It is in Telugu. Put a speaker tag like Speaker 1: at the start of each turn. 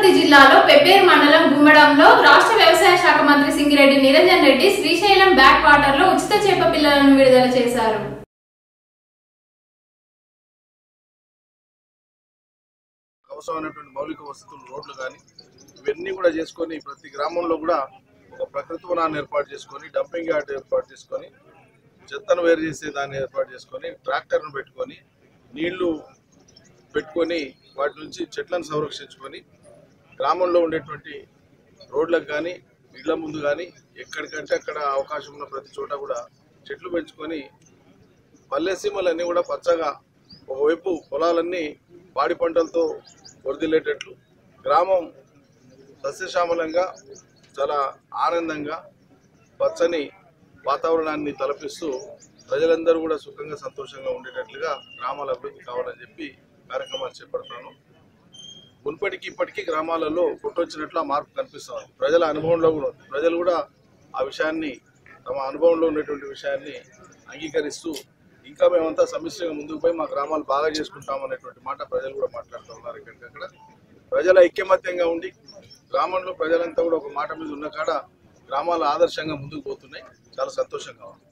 Speaker 1: వనపర్తి జిల్లాలో పెబ్బేరు మండలం గుమ్మడంలో రాష్ట్ర వ్యవసాయ శాఖ మంత్రి సింగిరెడ్డి నిరంజన్ రెడ్డి శ్రీశైలం బ్యాక్ వాటర్ లో ఉచిత చేప పిల్లలను విడుదల చేశారు అవసరమైనటువంటి మౌలిక వసతులు రోడ్లు కానీ ఇవన్నీ కూడా చేసుకొని ప్రతి గ్రామంలో కూడా ఒక ప్రకృతి వనాన్ని ఏర్పాటు చేసుకొని డంపింగ్ యార్డ్ ఏర్పాటు చేసుకొని చెత్తను వేరు చేసే దాన్ని ఏర్పాటు చేసుకొని ట్రాక్టర్ను పెట్టుకొని నీళ్లు పెట్టుకొని వాటి నుంచి చెట్లను సంరక్షించుకొని గ్రామంలో ఉండేటువంటి రోడ్లకు కానీ ఇళ్ల ముందు కానీ ఎక్కడికంటే అక్కడ అవకాశం ఉన్న ప్రతి చోట కూడా చెట్లు పెంచుకొని పల్లెసీమలన్నీ కూడా పచ్చగా ఒకవైపు పొలాలన్నీ పాడి పంటలతో వరదిల్లేటట్లు గ్రామం సస్యశ్యామలంగా చాలా ఆనందంగా పచ్చని వాతావరణాన్ని తలపిస్తూ ప్రజలందరూ కూడా సుఖంగా సంతోషంగా ఉండేటట్లుగా గ్రామాల అభివృద్ధి కావాలని చెప్పి కార్యక్రమాలు చేపడతాను మునుపటికి ఇప్పటికీ గ్రామాలలో పుట్టొచ్చినట్లు మార్పు కనిపిస్తుంది ప్రజల అనుభవంలో కూడా ఉంది ప్రజలు కూడా ఆ విషయాన్ని తమ అనుభవంలో ఉన్నటువంటి విషయాన్ని అంగీకరిస్తూ ఇంకా మేమంతా సమిష్టిగా ముందుకు పోయి మా గ్రామాలు బాగా చేసుకుంటాం అనేటువంటి మాట ప్రజలు కూడా మాట్లాడుతూ ఉన్నారు ఇక్కడికక్కడ ప్రజల ఐక్యమత్యంగా ఉండి గ్రామంలో ప్రజలంతా కూడా ఒక మాట మీద ఉన్న కాడ గ్రామాలు ఆదర్శంగా ముందుకు పోతున్నాయి చాలా సంతోషంగా ఉంది